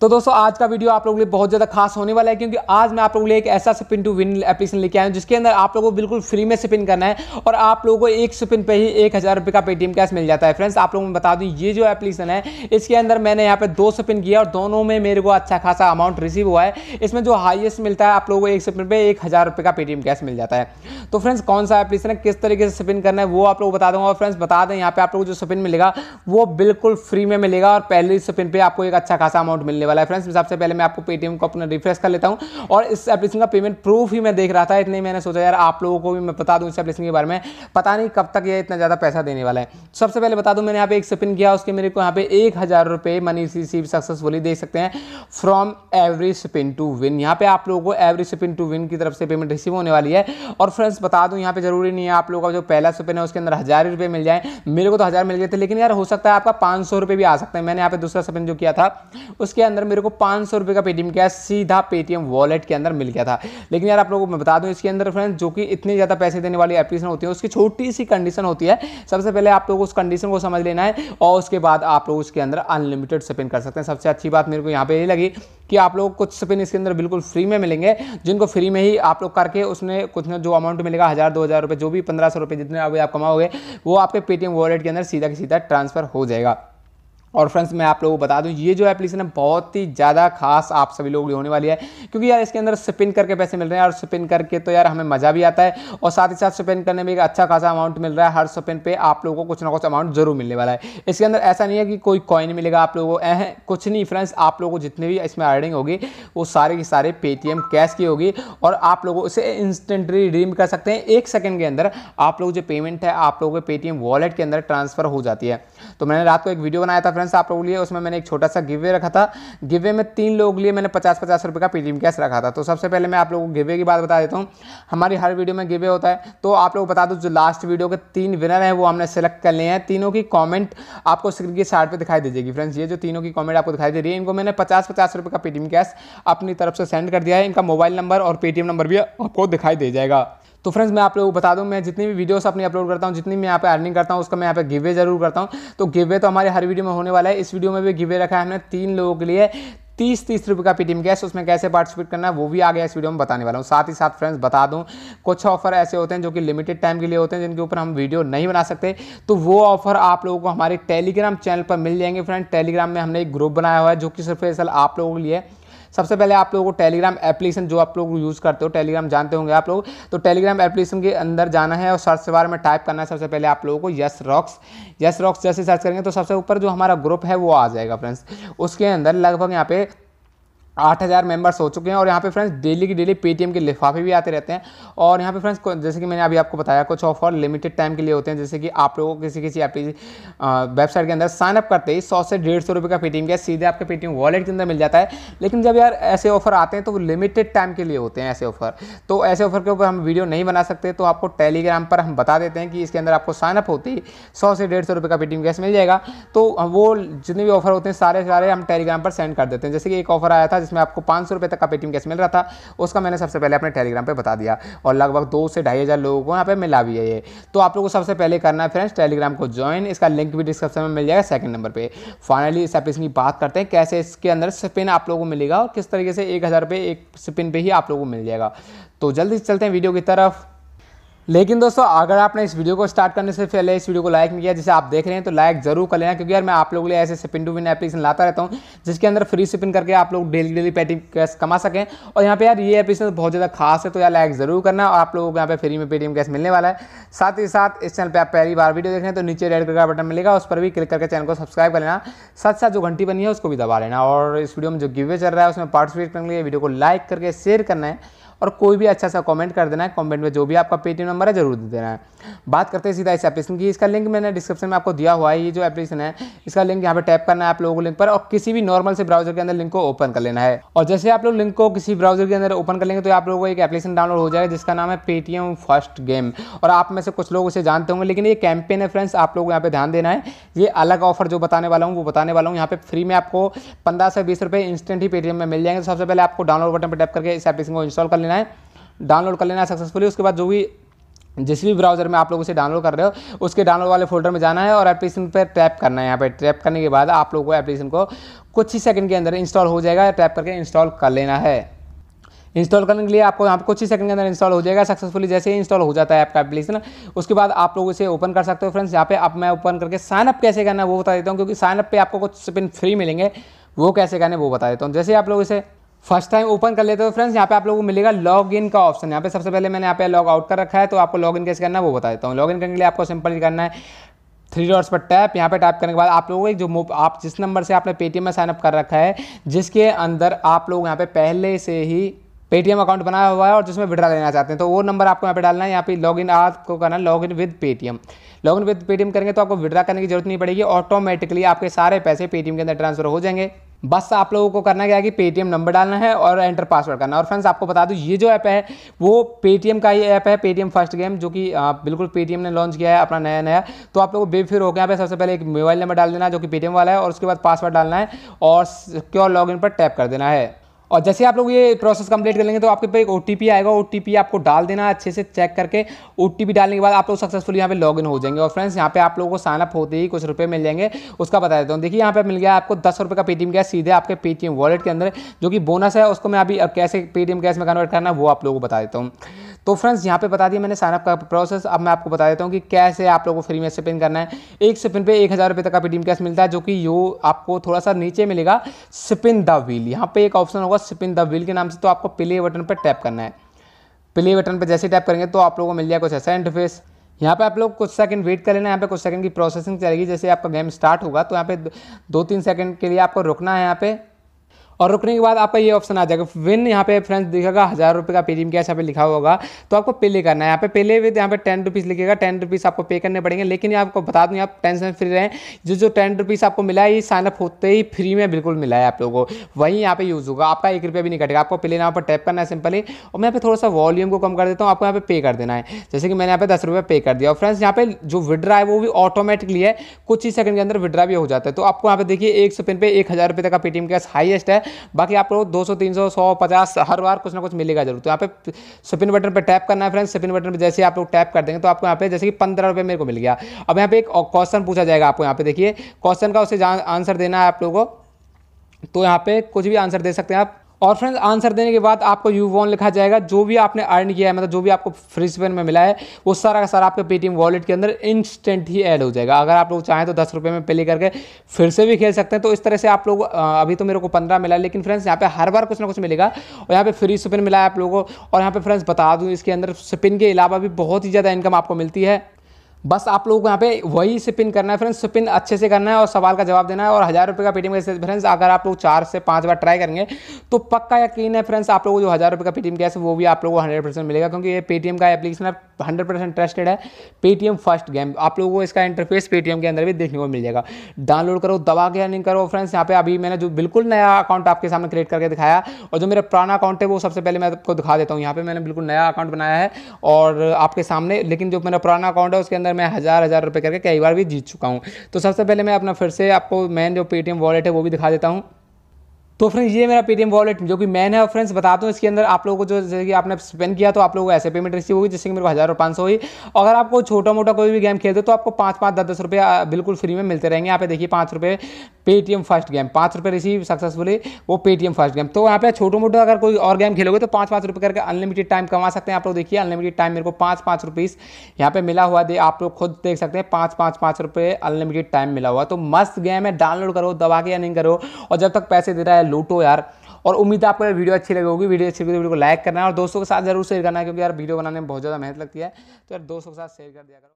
तो दोस्तों, आज का वीडियो आप लोगों के लिए बहुत ज़्यादा खास होने वाला है, क्योंकि आज मैं आप लोगों के लिए एक ऐसा स्पिन टू विन एप्लीकेशन लेके आया हूँ, जिसके अंदर आप लोगों को बिल्कुल फ्री में स्पिन करना है और आप लोगों को एक स्पिन पे ही एक हज़ार रुपये का पेटीएम कैश मिल जाता है। फ्रेंड्स आप लोगों को बता दूँ, ये जो एप्लीकेशन है, इसके अंदर मैंने यहाँ पे दो स्पिन किया और दोनों में मेरे को अच्छा खासा अमाउंट रिसीव हुआ है। इसमें जो हाइएस्ट मिलता है, आप लोगों को एक स्पिन पर एक हज़ार रुपये का पेटीएम कैश मिल जाता है। तो फ्रेंड्स कौन सा एप्लीकेशन है, किस तरीके से स्पिन करना है, वो आप लोग बता दूँगा। और फ्रेंड्स बता दें, यहाँ पे आप लोगों को जो स्पिन मिलेगा, वो बिल्कुल फ्री में मिलेगा और पहले स्पिन पर आपको एक अच्छा खासा अमाउंट मिलने वाला है। फ्रेंड्स सबसे पहले मैं आपको पेटीएम को अपना रिफ्रेश कर लेता हूँ और इस एप्लीकेशन का पेमेंट प्रूफ ही मैं देख रहा था, इतने मैंने सोचा, यार, आप लोगों को भी मैं बता दूँ इस एप्लीकेशन के बारे में। पता नहीं कब तक ये इतना ज़्यादा पैसा देने वाला है। सबसे पहले बता दूँ, मैंने यहाँ पे एक स्पिन किया, उसके मेरे को यहाँ पे एक हज़ार रुपये मनी रिसीव सक्सेसफुली देख सकते हैं from every spin to win यहाँ पे आप लोगों को एवरी स्पिन टू विन की तरफ़ से पेमेंट रिसीव होने वाली है। और फ्रेंड्स बता दूँ, यहाँ पे ज़रूरी नहीं है आप लोगों का जो पहला स्पिन है, उसके अंदर हज़ार रुपये मिल जाए। मेरे को तो हज़ार मिल गए थे, लेकिन यार, हो सकता है आपका पाँच सौ रुपये भी आ सकते हैं। मैंने यहाँ पे दूसरा स्पिन जो किया था, उसके अंदर मेरे को पाँच सौ का पेटीएम कैश सीधा पेटीएम वॉलेट के अंदर मिल गया था। लेकिन यार आप लोगों को मैं बता दूँ इसके अंदर फ्रेंड्स जो कि इतने ज़्यादा पैसे देने वाली एप्लीकेशन होती है, उसकी छोटी सी कंडीशन होती है। सबसे पहले आप लोग उस कंडीशन को समझ लेना है, और उसके बाद आप लोग उसके अंदर अनलिमिटेड स्पिन कर सकते हैं। सबसे अच्छी बात मेरे को यहाँ पे ये लगी कि आप लोग कुछ स्पिन इसके अंदर बिल्कुल फ्री में मिलेंगे, जिनको फ्री में ही आप लोग करके उसमें कुछ ना जो अमाउंट मिलेगा, हज़ार, दो हज़ार रुपये जो भी पंद्रह सौ रुपये जितने अभी आप कमाओगे, वो आपके पेटीएम वॉलेट के अंदर सीधा के सीधा ट्रांसफ़र हो जाएगा। और फ्रेंड्स मैं आप लोगों को बता दूँ, ये जो एप्लीकेशन है, बहुत ही ज़्यादा खास आप सभी लोगों के होने वाली है। क्योंकि यार, इसके अंदर स्पिन करके पैसे मिल रहे हैं, और स्पिन करके तो यार हमें मज़ा भी आता है, और साथ ही साथ स्पिन करने में एक अच्छा खासा अमाउंट मिल रहा है। हर स्पिन पे आप लोगों को कुछ ना कुछ अमाउंट ज़रूर मिलने वाला है। इसके अंदर ऐसा नहीं है कि कोई कॉइन मिलेगा आप लोगों को। कुछ नहीं फ्रेंड्स आप लोगों को जितने भी इसमें अर्निंग होगी, वो सारे के सारे पेटीएम कैश की होगी, और आप लोगों इसे इंस्टेंटली रिडीम कर सकते हैं। एक सेकेंड के अंदर आप लोग जो पेमेंट है, आप लोगों के पेटीएम वॉलेट के अंदर ट्रांसफ़र हो जाती है। तो मैंने रात को एक वीडियो बनाया था फ्रेंड्स आप लोग लिए, उसमें मैंने एक छोटा सा गिवे रखा था। गिवे में तीन लोग लिए मैंने पचास पचास रुपये का पेटीएम कैश रखा था। तो सबसे पहले मैं आप लोगों को गिवे की बात बता देता हूँ। हमारी हर वीडियो में गिवे होता है। तो आप लोग बता दो, जो लास्ट वीडियो के तीन विनर हैं, वो हमने सेलेक्ट कर लिए हैं। तीनों की कॉमेंट आपको स्क्रीन की साइड पर दिखाई दीजिएगी फ्रेंड्स ये जो तीनों की कॉमेंट आपको दिखाई दे रही है, इनको मैंने पचास पचास रुपये का पेटीएम कैश अपनी तरफ़ से सेंड कर दिया है। इनका मोबाइल नंबर और पेटीएम नंबर भी आपको दिखाई दे जाएगा। तो फ्रेंड्स मैं आप लोगों को बता दूँ, मैं जितनी भी वीडियोस अपनी अपलोड करता हूँ, जितनी मैं यहाँ पे अर्निंग करता हूँ, उसका मैं यहाँ पे गिवे ज़रूर करता हूँ। तो गिवे तो हमारे हर वीडियो में होने वाला है। इस वीडियो में भी गिवे रखा है हमने तीन लोगों के लिए तीस तीस रुपये का पीटीएम कैश उसमें कैसे पार्टिसिपेट करना है, वो भी आ गया इस वीडियो में बताने वाला हूँ। साथ ही साथ फ्रेंड्स बता दूँ, कुछ ऑफ़र ऐसे होते हैं जो कि लिमिटेड टाइम के लिए होते हैं, जिनके ऊपर हम वीडियो नहीं बना सकते। तो वो ऑफ़र आप लोगों को हमारे टेलीग्राम चैनल पर मिल जाएँगे फ्रेंड टेलीग्राम में हमने एक ग्रुप बनाया हुआ है, जो कि सिर्फ़ आप लोगों के लिए सबसे पहले आप लोगों को टेलीग्राम एप्लीकेशन जो आप लोग यूज़ करते हो टेलीग्राम जानते होंगे आप लोग तो टेलीग्राम एप्लीकेशन के अंदर जाना है और सर्च बार में टाइप करना है सबसे पहले आप लोगों को यस रॉक्स यस रॉक्स जैसे सर्च करेंगे तो सबसे ऊपर जो हमारा ग्रुप है वो आ जाएगा फ्रेंड्स उसके अंदर लगभग यहाँ पे आठ हज़ार मेंबर्स हो चुके हैं और यहाँ पे फ्रेंड्स डेली की डेली पेटीएम के लिफाफे भी आते रहते हैं। और यहाँ पे फ्रेंड्स जैसे कि मैंने अभी आपको बताया, कुछ ऑफ़र लिमिटेड टाइम के लिए होते हैं। जैसे कि आप लोगों को किसी किसी वेबसाइट के अंदर साइनअप करते ही सौ से डेढ़ सौ रुपये का पेटीएम कैश सीधे आपके पेटीएम वॉलेट के अंदर मिल जाता है। लेकिन जब यार ऐसे ऑफ़र आते हैं तो वो लिमिटेड टाइम के लिए होते हैं ऐसे ऑफ़र तो ऐसे ऑफ़र के ऊपर हम वीडियो नहीं बना सकते तो आपको टेलीग्राम पर हम बता देते हैं कि इसके अंदर आपको साइनअप होते ही सौ से डेढ़ सौ रुपये का पेटीएम कैश मिल जाएगा। तो वो जितने भी ऑफ़र होते हैं, सारे सारे हम टेलीग्राम पर सेंड कर देते हैं। जैसे कि एक ऑफ़र आया था जिसमें आपको पाँच सौ तक का पेटीएम कैश मिल रहा था, उसका मैंने सबसे पहले अपने टेलीग्राम पर बता दिया और लगभग दो से ढाई हज़ार लोगों को यहाँ पर मिला भी है ये। तो आप लोगों को सबसे पहले करना है फ्रेंड्स टेलीग्राम को ज्वाइन इसका लिंक भी डिस्क्रिप्शन में मिल जाएगा सेकंड नंबर पे। फाइनली इस एप्लीकेशन की बात करते हैं, कैसे इसके अंदर स्पिन आप लोगों को मिलेगा और किस तरीके से एक हज़ार रुपये एक स्पिन पे ही आप लोगों को मिल जाएगा। तो जल्दी चलते हैं वीडियो की तरफ़। लेकिन दोस्तों, अगर आपने इस वीडियो को स्टार्ट करने से पहले, इस वीडियो को लाइक नहीं किया, जिसे आप देख रहे हैं तो लाइक ज़रूर कर लेना, क्योंकि यार मैं आप लोगों के लिए ऐसे स्पिन टू विन एप्लीकेशन लाता रहता हूँ, जिसके अंदर फ्री स्पिन करके आप लोग डेली डेली पैटी कैश कमा सकें। और यहाँ पे यार ये एप्लीकेशन बहुत ज़्यादा खास है तो यार लाइक ज़रूर करना, और आप लोगों को यहाँ पे फ्री में पेटीएम कैश मिलने वाला है। साथ ही साथ इस चैनल पर आप पहली बार वीडियो देख रहे हैं तो नीचे रेड कलर का बटन मिलेगा, उस पर भी क्लिक करके चैनल को सब्सक्राइब कर लेना। साथ साथ जो घंटी बनी है, उसको भी दबा लेना। और इस वीडियो में जो गिवे चल रहा है, उसमें पार्टिसिपेट करने के लिए वीडियो को लाइक करके शेयर करना है। और कोई भी अच्छा सा कमेंट कर देना है कमेंट में जो भी आपका पेटीएम नंबर है, ज़रूर दे देना है। बात करते हैं सीधा इस एप्लीकेशन की। इसका लिंक मैंने डिस्क्रिप्शन में आपको दिया हुआ है, ये जो एप्लीकेशन है, इसका लिंक यहाँ पर टैप करना है आप लोगों को लिंक पर और किसी भी नॉर्मल से ब्राउज़र के अंदर लिंक को ओपन कर लेना है। और जैसे आप लोग लिंक को किसी ब्राउज़र के अंदर ओपन कर लेंगे तो आप लोगों को एक एप्लीकेशन डाउनलोड हो जाएगा, जिसका नाम है पेटीएम फ़र्स्ट गेम और आप में से कुछ लोग उसे जानते होंगे, लेकिन ये कैंपेन है फ्रेंड्स आप लोग यहाँ पे ध्यान देना है। ये अलग ऑफ़र जो बताने वाला हूँ, वो बताने वाला हूँ। यहाँ पे फ्री में आपको पंद्रह से बीस रुपये इंस्टेंट ही पेटीएम में मिल जाएँगे। तो सबसे पहले आपको डाउनलोड बटन पर टैप करके इस एप्लीकेशन को इंस्टॉल कर लेना है डाउनलोड कर लेना है सक्सेसफुली उसके बाद जो भी, जिस भी ब्राउज़र में आप लोग उसे डाउनलोड कर रहे हो, उसके डाउनलोड वाले फोल्डर में जाना है और एप्लीकेशन पर टैप करना है यहाँ पे। टैप करने के बाद आप लोगों को एप्लीकेशन को कुछ ही सेकंड के अंदर इंस्टॉल हो जाएगा टैप करके इंस्टॉल कर लेना है। इंस्टॉल करने के लिए आपको यहाँ पर कुछ ही सेकंड के अंदर इंस्टॉल हो जाएगा सक्सेसफुली जैसे ही इंस्टॉल हो जाता है आपका एप्लीकेशन उसके बाद आप लोग इसे ओपन कर सकते हो फ्रेंड्स यहाँ पे अब मैं ओपन करके साइन अप कैसे करना है वो बता देता हूँ, क्योंकि साइन अप पे आपको कुछ स्पिन फ्री मिलेंगे, वो कैसे करने वो बता देता हूँ। जैसे आप लोग इसे फ़र्स्ट टाइम ओपन कर लेते हो फ्रेंड्स, यहाँ पे आप लोगों को मिलेगा लॉग इन का ऑप्शन यहाँ पे सबसे पहले मैंने यहाँ पे लॉग आउट कर रखा है तो आपको लॉग इन कैसे करना है वो बता देता हूँ। लॉग इन करने के लिए आपको सिंपल करना है। थ्री डॉट्स पर टैप यहाँ पे टैप करने के बाद आप लोगों को जो आप जिस नंबर से आपने पेटीएम में साइनअप कर रखा है, जिसके अंदर आप लोग यहाँ पे पहले से ही पेटीएम अकाउंट बनाया हुआ है और जिसमें विड्रा लेना चाहते हैं तो वो नंबर आपको यहाँ पे डालना है। यहाँ पे लॉग इन आपको करना है log in with Paytm log in with Paytm करेंगे तो आपको विड्रा करने की ज़रूरत नहीं पड़ेगी ऑटोमेटिकली आपके सारे पैसे पेटीएम के अंदर ट्रांसफ़र हो जाएँगे। बस आप लोगों को करना क्या है कि पेटीएम नंबर डालना है और एंटर पासवर्ड करना और फ्रेंड्स आपको बता दूँ, ये जो ऐप है, वो पेटीएम का ही ऐप है पेटीएम फ़र्स्ट गेम जो कि बिल्कुल पेटीएम ने लॉन्च किया है अपना नया नया तो आप लोग बेफिर होकर यहाँ पे सबसे पहले एक मोबाइल नंबर डाल देना, जो कि पेटीएम वाला है, और उसके बाद पासवर्ड डालना है और सिक्योर लॉग पर टैप कर देना है। और जैसे आप लोग ये प्रोसेस कंप्लीट कर लेंगे तो आपके पे एक ओटीपी आएगा। ओटीपी आपको डाल देना अच्छे से चेक करके। ओटीपी डालने के बाद आप लोग सक्सेसफुल यहाँ पे लॉगिन हो जाएँगे। और फ्रेंड्स यहाँ पे आप लोगों को साइनअप होते ही कुछ रुपये मिल जाएँगे। उसका बता देता हूँ। देखिए, यहाँ पे मिल गया आपको दस रुपये का पेटीएम कैश सीधे आपके पेटीएम वॉलेट के अंदर, जो कि बोनस है, उसको मैं अभी कैसे पेटीएम कैश में कन्वर्ट करना वो आप लोगों को बता देता हूँ। तो फ्रेंड्स, यहाँ पे बता दिया मैंने साइनअप का प्रोसेस अब मैं आपको बता देता हूँ कि कैसे आप लोगों को फ्री में स्पिन करना है। एक स्पिन पे एक हज़ार रुपये तक का पेटीएम कैश मिलता है, जो कि यो आपको थोड़ा सा नीचे मिलेगा। स्पिन द व्हील यहाँ पे एक ऑप्शन होगा स्पिन द व्हील के नाम से तो आपको प्ले बटन पर टैप करना है। प्ले बटन पर जैसे टैप करेंगे तो आप लोगों को मिल जाएगा कुछ ऐसा इंटरफेस यहाँ पे आप लोग कुछ सेकंड वेट कर लेना यहाँ पे कुछ सेकंड की प्रोसेसिंग चलेगी। जैसे आपका गेम स्टार्ट होगा तो यहाँ पे दो तीन सेकंड के लिए आपको रुकना है यहाँ पे। और रुकने के बाद आपका ये ऑप्शन आ जाएगा विन यहाँ पे फ्रेंड्स दिखेगा हज़ार रुपये का पेटीएम कैश यहाँ पे लिखा होगा तो आपको पे ले करना है यहाँ पे पेले विद यहाँ पे टेन रुपीज़ लिखेगा टेन रुपीज़ आपको पे करने पड़ेंगे लेकिन आपको बता दूँ आप टेंशन फ्री रहें जो जो टेन रुपीज़ आपको मिला है ये साइनअप होते ही फ्री में बिल्कुल मिला है आप लोगों को वहीं यहाँ पे यूज़ होगा आपका एक रुपया भी नहीं कटेगा आपको पेले यहाँ पर टैप करना है सिंपली और मैं यहाँ पे थोड़ा सा वॉल्यूम को कम कर देता हूँ आपको यहाँ पे पे कर देना है जैसे कि मैंने यहाँ पे दस रुपये पे कर दिया और फ्रेंड्स यहाँ पे जो विड्रा है वो भी ऑटोमेटिकली है कुछ ही सेकंड के अंदर विड्रा भी हो जाता है तो आपको यहाँ पे देखिए एक सेकंड पे एक हज़ार रुपये तक का पेटीएम कैश हाईएस्ट है बाकी आपको लोग दो सौ पचास हर बार कुछ ना कुछ मिलेगा ज़रूर। तो यहाँ पे स्पिन बटन पर टैप करना है फ्रेंड्स स्पिन बटन पर जैसे आप लोग टैप कर देंगे तो आपको यहाँ पे जैसे कि पंद्रह रुपये मेरे को मिल गया। अब यहाँ पे एक क्वेश्चन पूछा जाएगा आपको यहाँ पे, देखिए। क्वेश्चन का उसे आंसर देना है आप लोगों को। तो यहाँ पे कुछ भी आंसर दे सकते हैं आप। और फ्रेंड्स आंसर देने के बाद आपको यू वॉन लिखा जाएगा। जो भी आपने अर्न किया है मतलब जो भी आपको फ्री स्पेन में मिला है, वो सारा का सारा आपके पेटीएम वॉलेट के अंदर इंस्टेंट ही ऐड हो जाएगा। अगर आप लोग चाहें तो दस रुपये में पे करके फिर से भी खेल सकते हैं। तो इस तरह से आप लोग अभी तो मेरे को पंद्रह मिला, लेकिन फ्रेंड्स यहाँ पे हर बार कुछ ना कुछ मिलेगा। और यहाँ पे फ्री स्पिन मिला है आप लोगों को। और यहाँ पे फ्रेंड्स बता दूँ, इसके अंदर स्पिन के अलावा भी बहुत ही ज़्यादा इनकम आपको मिलती है। बस आप लोगों को यहाँ पे वही स्पिन करना है फ्रेंड्स स्पिन अच्छे से करना है और सवाल का जवाब देना है और हज़ार रुपये का पेटीएम कैसे फ्रेंड्स अगर आप लोग चार से पाँच बार ट्राई करेंगे तो पक्का यकीन है फ्रेंड्स आप लोगों को जो हज़ार रुपये का पेटीएम कैसे वो भी आप लोगों को हंड्रेड परसेंट मिलेगा, क्योंकि ये पेटीएम का एप्लीकेशन है हंड्रेड परसेंट ट्रस्टेड है। पेटीएम फ़र्स्ट गेम आप लोगों को इसका इंटरफेस पेटीएम के अंदर भी देखने को मिल जाएगा। डाउनलोड करो, दबा के अर्निंग करो फ्रेंड्स यहाँ पे अभी मैंने जो बिल्कुल नया अकाउंट आपके सामने क्रिएट करके दिखाया, और जो मेरा पुराना अकाउंट है, वो सबसे पहले मैं आपको दिखा देता हूँ। यहाँ पे मैंने बिल्कुल नया अकाउंट बनाया है, और आपके सामने, लेकिन जो मेरा पुराना अकाउंट है, उसके अंदर मैं हज़ार हज़ार रुपये करके कई बार भी जीत चुका हूँ। तो सबसे पहले मैं अपना फिर से आपको मेन जो पेटीएम वॉलेट है, वो भी दिखा देता हूँ। तो फ्रेंड्स ये मेरा पेटीएम वॉलेट जो कि मैन है और फ्रेंड्स बता दूँ, इसके अंदर आप लोगों को जो जैसे कि आपने स्पेंड किया तो आप लोगों को ऐसे पेमेंट रिसीव होगी, जिससे कि मेरे को हज़ार और पाँच सौ हुई। अगर आपको छोटा मोटा कोई भी गेम खेलते तो आपको पाँच पाँच, दस दस रुपये बिल्कुल फ्री में मिलते रहेंगे। यहाँ पे देखिए पाँच रुपये पेटीएम फ़र्स्ट गेम पाँच रुपये रिसीव सक्सेसफुली वो पेटीएम फ़र्स्ट गेम तो यहाँ पे छोटे मोटे अगर कोई और गेम खेलोगे तो पाँच पाँच रुपये करके अनलिमिटेड टाइम कमा सकते हैं। आप लोग देखिए अनलिमिटेड टाइम मेरे को पाँच पाँच रुपीज़ यहाँ पे मिला हुआ। दे, आप लोग खुद देख सकते हैं, पाँच पाँच पाँच रुपये अनलिमिटेड टाइम मिला हुआ। तो मस्त गेम है डाउनलोड करो, दबा के नहीं करो। और जब तक पैसे दे रहा है लूटो यार। और उम्मीद है आपको वीडियो अच्छी लगी होगी। वीडियो अच्छी लगी तो वीडियो को लाइक करना और दोस्तों के साथ ज़रूर शेयर करना क्योंकि यार वीडियो बनाने में बहुत ज़्यादा मेहनत लगती है। तो यार दोस्तों के साथ शेयर कर दिया करो।